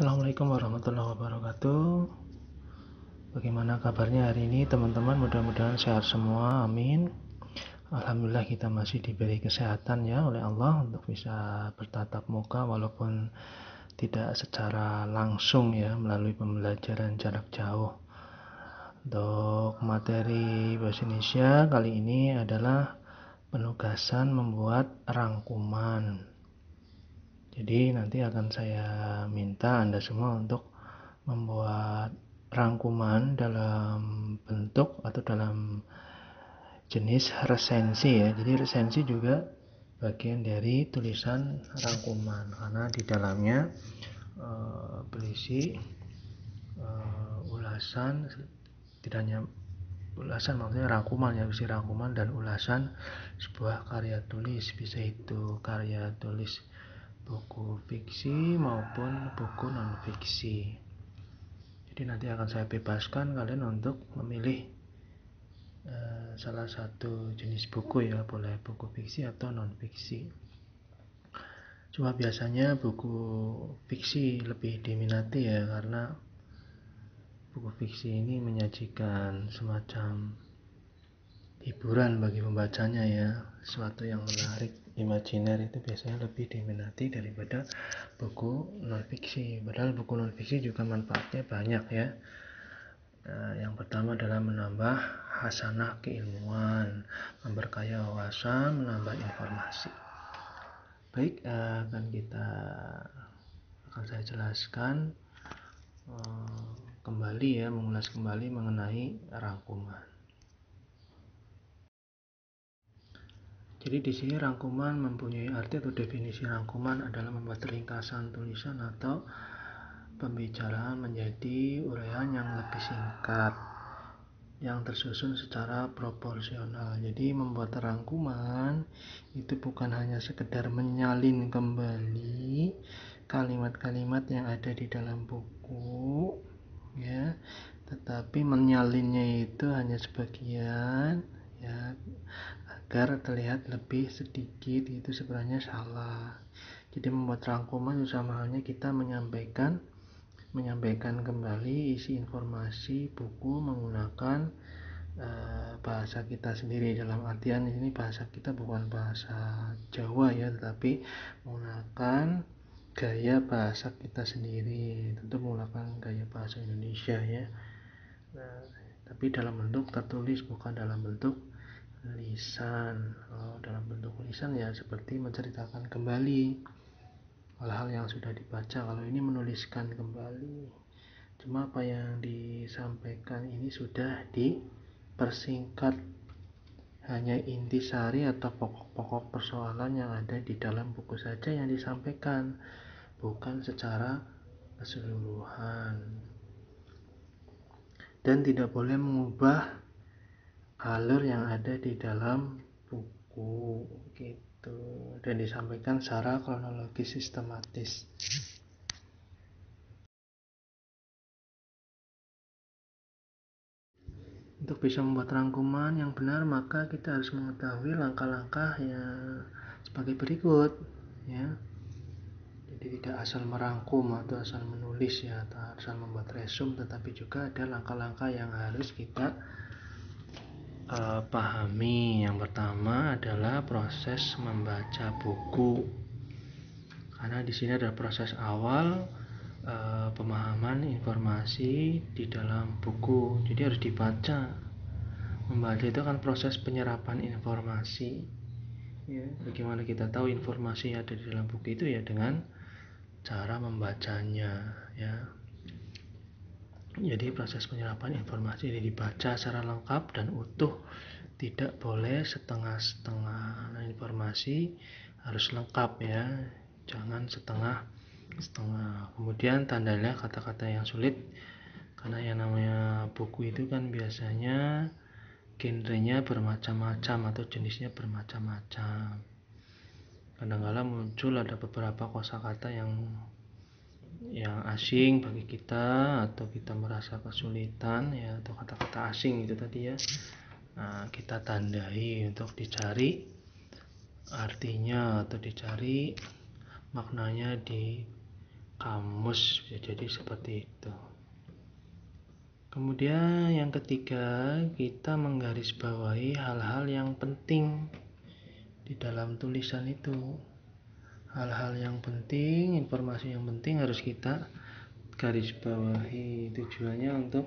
Assalamualaikum warahmatullahi wabarakatuh. Bagaimana kabarnya hari ini teman-teman? Mudah-mudahan sehat semua amin. Alhamdulillah kita masih diberi kesehatan ya oleh Allah untuk bisa bertatap muka walaupun tidak secara langsung ya melalui pembelajaran jarak jauh. Untuk materi bahasa Indonesia kali ini adalah penugasan membuat rangkuman jadi nanti akan saya minta Anda semua untuk membuat rangkuman dalam bentuk atau dalam jenis resensi ya. Jadi resensi juga bagian dari tulisan rangkuman karena di dalamnya uh, berisi uh, ulasan tidak hanya ulasan maksudnya rangkuman ya berisi rangkuman dan ulasan sebuah karya tulis bisa itu karya tulis buku fiksi maupun buku non fiksi jadi nanti akan saya bebaskan kalian untuk memilih uh, salah satu jenis buku ya boleh buku fiksi atau non fiksi cuma biasanya buku fiksi lebih diminati ya karena buku fiksi ini menyajikan semacam hiburan bagi pembacanya ya sesuatu yang menarik imajiner itu biasanya lebih diminati daripada buku non fiksi padahal buku non fiksi juga manfaatnya banyak ya. Nah, yang pertama adalah menambah hasanah keilmuan memperkaya wawasan menambah informasi. Baik akan kita akan saya jelaskan eh, kembali ya mengulas kembali mengenai rangkuman Jadi di sini rangkuman mempunyai arti atau definisi rangkuman adalah membuat ringkasan tulisan atau pembicaraan menjadi uraian yang lebih singkat yang tersusun secara proporsional. Jadi membuat rangkuman itu bukan hanya sekedar menyalin kembali kalimat-kalimat yang ada di dalam buku ya, tetapi menyalinnya itu hanya sebagian ya agar terlihat lebih sedikit itu sebenarnya salah. Jadi membuat rangkuman sama halnya kita menyampaikan menyampaikan kembali isi informasi buku menggunakan uh, bahasa kita sendiri. Dalam artian ini bahasa kita bukan bahasa Jawa ya tetapi menggunakan gaya bahasa kita sendiri. Tentu menggunakan gaya bahasa Indonesia ya. Nah, tapi dalam bentuk tertulis bukan dalam bentuk lisan. Oh, dalam bentuk lisan ya seperti menceritakan kembali hal-hal yang sudah dibaca. Kalau ini menuliskan kembali cuma apa yang disampaikan ini sudah dipersingkat. Hanya intisari atau pokok-pokok persoalan yang ada di dalam buku saja yang disampaikan bukan secara keseluruhan. Dan tidak boleh mengubah alur yang ada di dalam buku gitu. Dan disampaikan secara kronologis sistematis. Untuk bisa membuat rangkuman yang benar maka kita harus mengetahui langkah-langkah yang sebagai berikut ya. Jadi tidak asal merangkum atau asal menulis ya atau asal membuat resume tetapi juga ada langkah-langkah yang harus kita uh, pahami. Yang pertama adalah proses membaca buku. Karena di sini ada proses awal uh, pemahaman informasi di dalam buku. Jadi harus dibaca. Membaca itu kan proses penyerapan informasi. Ya bagaimana kita tahu informasi yang ada di dalam buku itu? Ya dengan cara membacanya ya jadi proses penyerapan informasi ini dibaca secara lengkap dan utuh, tidak boleh setengah-setengah. Informasi harus lengkap ya, jangan setengah-setengah. Kemudian tandanya kata-kata yang sulit, karena yang namanya buku itu kan biasanya genrenya bermacam-macam atau jenisnya bermacam-macam. Kadang-kadang muncul ada beberapa kosakata yang yang asing bagi kita atau kita merasa kesulitan ya atau kata-kata asing itu tadi ya. Nah, kita tandai untuk dicari artinya atau dicari maknanya di kamus. Bisa jadi seperti itu. Kemudian yang ketiga kita menggarisbawahi hal-hal yang penting di dalam tulisan itu hal-hal yang penting informasi yang penting harus kita garis bawahi. Tujuannya untuk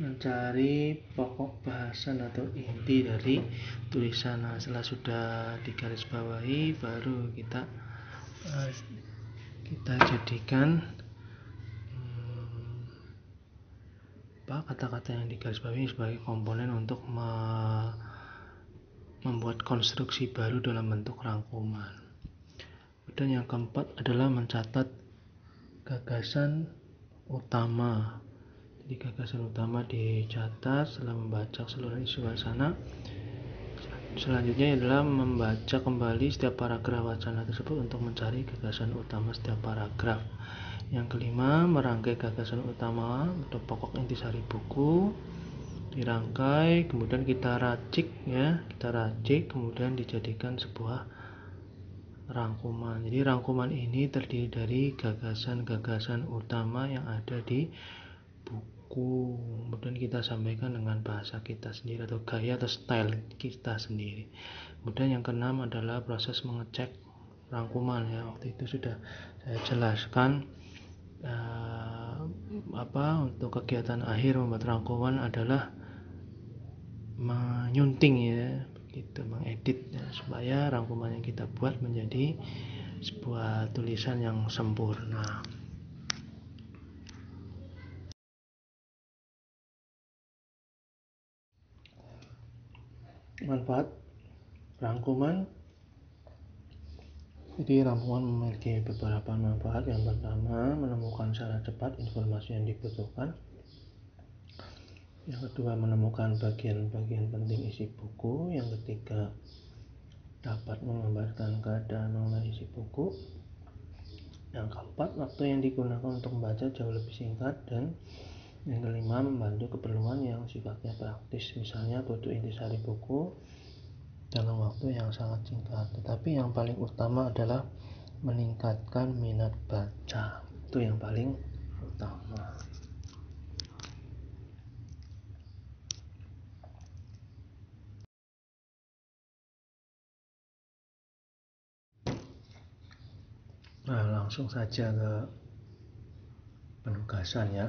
mencari pokok bahasan atau inti dari tulisan. Nah, setelah sudah digaris bawahi baru kita uh, kita jadikan hmm, kata-kata yang digaris bawahi sebagai komponen untuk me membuat konstruksi baru dalam bentuk rangkuman dan yang keempat adalah mencatat gagasan utama. Jadi gagasan utama dicatat setelah membaca seluruh isi wacana. Selanjutnya adalah membaca kembali setiap paragraf wacana tersebut untuk mencari gagasan utama setiap paragraf. Yang kelima, merangkai gagasan utama atau pokok intisari buku dirangkai, kemudian kita racik ya, kita racik, kemudian dijadikan sebuah rangkuman. Jadi rangkuman ini terdiri dari gagasan-gagasan utama yang ada di buku. Kemudian kita sampaikan dengan bahasa kita sendiri atau gaya atau style kita sendiri. Kemudian yang keenam adalah proses mengecek rangkuman ya. Waktu itu sudah saya jelaskan uh, apa untuk kegiatan akhir membuat rangkuman adalah menyunting ya, supaya rangkuman yang kita buat menjadi sebuah tulisan yang sempurna. Manfaat rangkuman. Jadi rangkuman memiliki beberapa manfaat. Yang pertama menemukan secara cepat informasi yang dibutuhkan. Yang kedua menemukan bagian-bagian penting isi buku. Yang ketiga dapat menggambarkan keadaan mengenai isi buku. Yang keempat waktu yang digunakan untuk membaca jauh lebih singkat dan yang kelima membantu keperluan yang sifatnya praktis. Misalnya butuh intisari buku dalam waktu yang sangat singkat. Tetapi yang paling utama adalah meningkatkan minat baca. Itu yang paling utama Nah, langsung saja ke penugasan ya.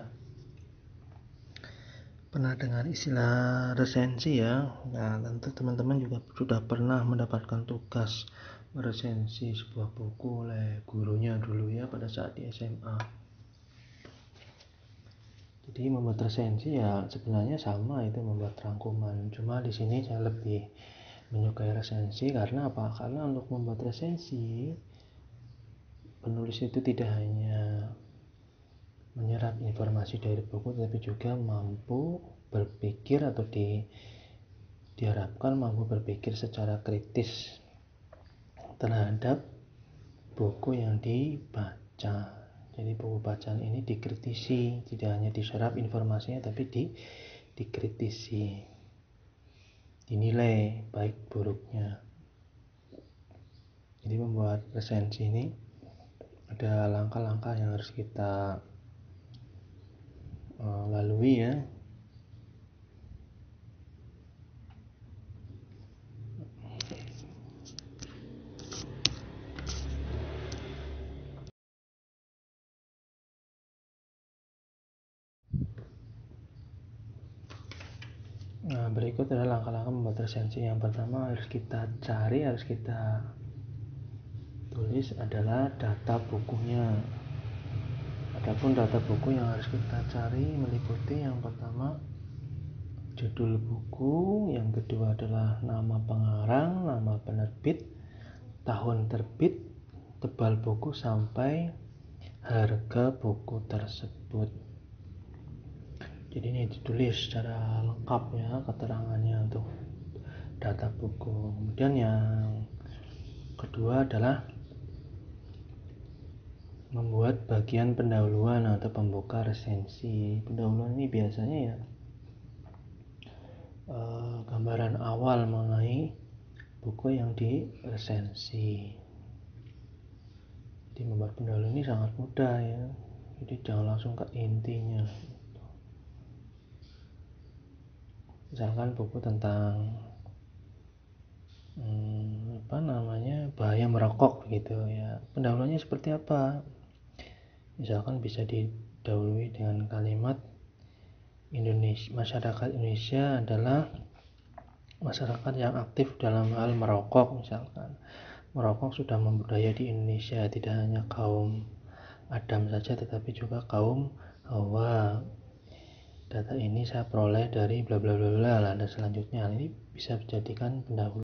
Pernah dengar istilah resensi ya? Nah, tentu teman-teman juga sudah pernah mendapatkan tugas meresensi sebuah buku oleh gurunya dulu ya pada saat di SMA. Jadi membuat resensi ya sebenarnya sama itu membuat rangkuman. Cuma di sini saya lebih menyukai resensi karena apa? Karena untuk membuat resensi penulis itu tidak hanya menyerap informasi dari buku tapi juga mampu berpikir atau di diharapkan mampu berpikir secara kritis terhadap buku yang dibaca. Jadi buku bacaan ini dikritisi tidak hanya diserap informasinya tapi di dikritisi dinilai baik buruknya. Jadi membuat resensi ini ada langkah-langkah yang harus kita uh, lalui ya Nah, berikut adalah langkah-langkah membuat resensi. Yang pertama harus kita cari, harus kita tulis adalah data bukunya. Adapun data buku yang harus kita cari meliputi yang pertama judul buku yang kedua adalah nama pengarang nama penerbit tahun terbit tebal buku sampai harga buku tersebut. Jadi ini ditulis secara lengkap ya keterangannya untuk data buku. Kemudian yang kedua adalah membuat bagian pendahuluan atau pembuka resensi. Pendahuluan ini biasanya ya uh, gambaran awal mengenai buku yang. Di jadi membuat pendahulu ini sangat mudah ya jadi jangan langsung ke intinya misalkan buku tentang hmm, apa namanya bahaya merokok gitu ya pendahulunya seperti apa misalkan bisa didahului dengan kalimat Indonesia masyarakat Indonesia adalah masyarakat yang aktif dalam hal merokok misalkan. Merokok sudah membudaya di Indonesia tidak hanya kaum Adam saja tetapi juga kaum Hawa. Data ini saya peroleh dari bla bla bla bla dan selanjutnya. Ini bisa dijadikan pendahulu